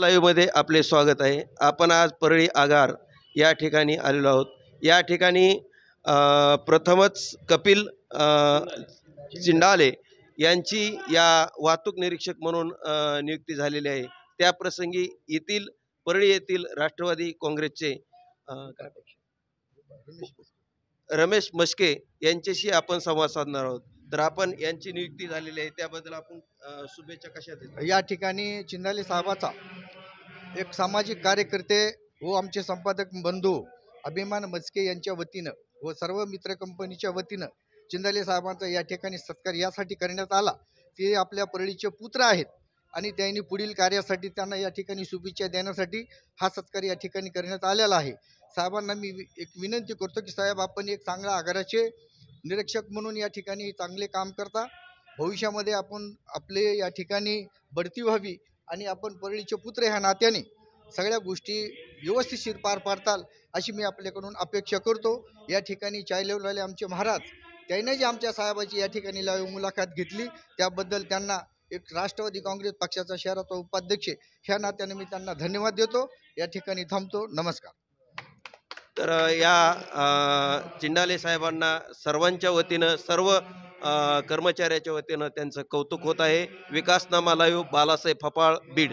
लाईव्हमध्ये आपले स्वागत आहे. आपण आज परळी आगार या ठिकाणी आलेलो आहोत. या ठिकाणी प्रथमच कपिल चिंडाले यांची या वाहतूक निरीक्षक म्हणून नियुक्ती झालेली आहे. त्या प्रसंगी येथील परळी येथील राष्ट्रवादी काँग्रेसचे रमेश मस्के यांच्याशी आपण संवाद साधणार आहोत. तर आपण यांची नियुक्ती झालेली आहे. त्याबद्दल आपण शुभेच्छा कशा देतो? या ठिकाणी चिंदाले साहेबाचा एक सामाजिक कार्यकर्ते व आमचे संपादक बंधू अभिमान मस्के यांच्या वतीनं व सर्व मित्र कंपनीच्या वतीनं चिंदाले साहेबांचा या ठिकाणी सत्कार यासाठी करण्यात आला. ते आपल्या परळीचे पुत्र आहेत आणि त्यांनी पुढील कार्यासाठी त्यांना या ठिकाणी शुभेच्छा देण्यासाठी हा सत्कार या ठिकाणी करण्यात आलेला आहे. साहेबांना मी वि- एक विनंती करतो की साहेब आपण एक चांगल्या आगाराचे निरीक्षक म्हणून या ठिकाणी चांगले काम करता. भविष्यामध्ये आपण आपले या ठिकाणी बढती व्हावी आणि आपण परळीचे पुत्र ह्या नात्याने सगळ्या गोष्टी व्यवस्थितशीर पार पाडताल अशी मी आपल्याकडून अपेक्षा करतो. या ठिकाणी चायलेवलाले आमचे महाराज. त्याने जी आमच्या साहेबाची या ठिकाणी लाईव्ह मुलाखत घेतली. त्याबद्दल त्यांना एक राष्ट्रवादी काँग्रेस पक्षाचा शहराचा उपाध्यक्ष ह्या नात्याने मी त्यांना धन्यवाद देतो. या ठिकाणी थांबतो. नमस्कार. तर या चिंडाले साहेबांना सर्वांच्या वतीनं सर्व कर्मचाऱ्याच्या वतीनं त्यांचं कौतुक होत आहे. विकासनामा लाईव्ह बालासाहेब फपाळ बीड.